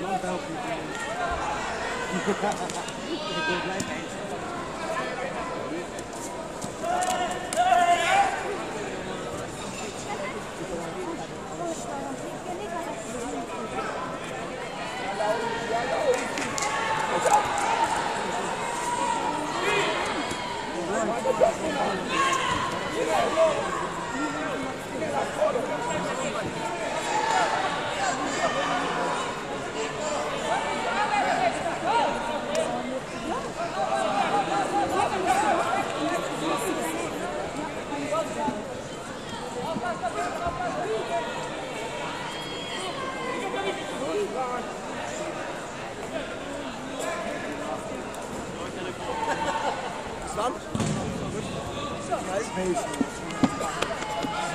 Não dá o que. Thank you. Germany. Misayo, Edwards, Gabriela, Manzarova, Bulgaria. Please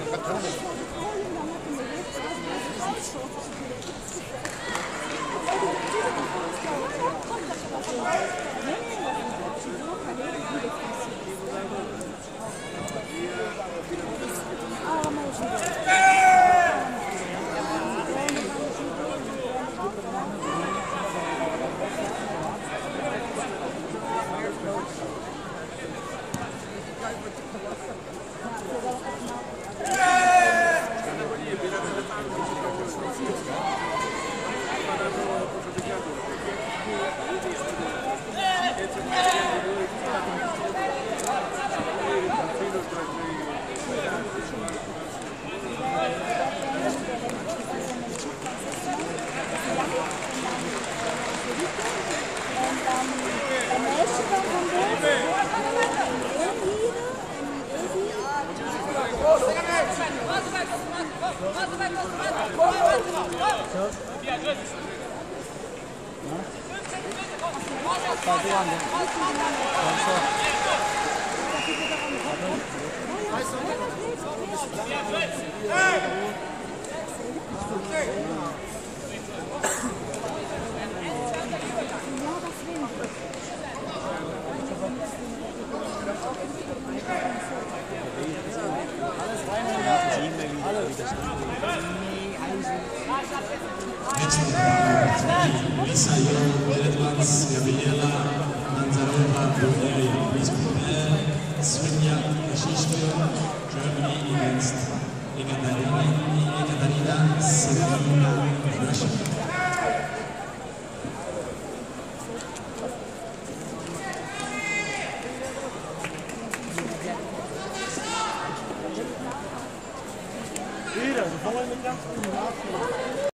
prepare Svenja Huh? Germany against Ekaterina, Sevilla, Russia.